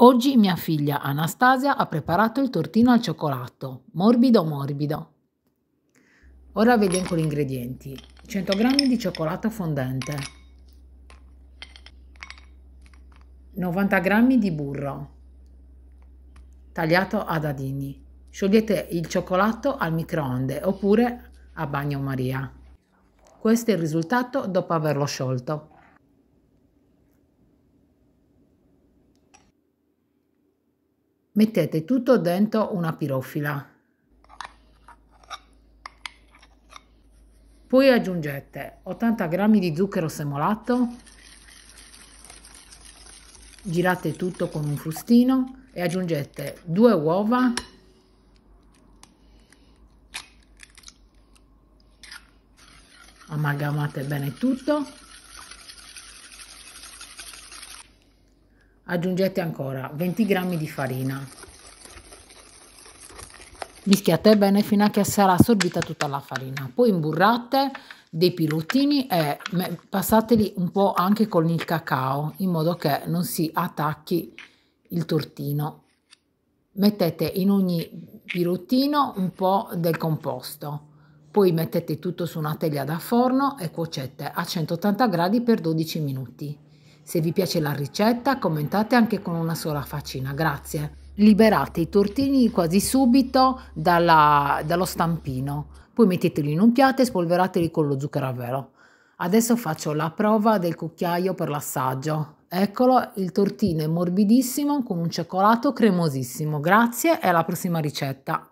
Oggi mia figlia Anastasia ha preparato il tortino al cioccolato, morbido morbido. Ora vediamo gli ingredienti. 100 g di cioccolato fondente, 90 g di burro, tagliato a dadini. Sciogliete il cioccolato al microonde oppure a bagnomaria. Questo è il risultato dopo averlo sciolto. Mettete tutto dentro una pirofila. Poi aggiungete 80 g di zucchero semolato, girate tutto con un frustino e aggiungete due uova. Amalgamate bene tutto aggiungete ancora 20 g di farina. Mischiate bene fino a che sarà assorbita tutta la farina. Poi imburrate dei pirottini e passateli un po' anche con il cacao in modo che non si attacchi il tortino. Mettete in ogni pirottino un po' del composto. Poi mettete tutto su una teglia da forno e cuocete a 180 gradi per 12 minuti. Se vi piace la ricetta commentate anche con una sola faccina, grazie. Liberate i tortini quasi subito dalla, dallo stampino, poi metteteli in un piatto e spolverateli con lo zucchero a velo. Adesso faccio la prova del cucchiaio per l'assaggio. Eccolo, il tortino è morbidissimo con un cioccolato cremosissimo. Grazie e alla prossima ricetta.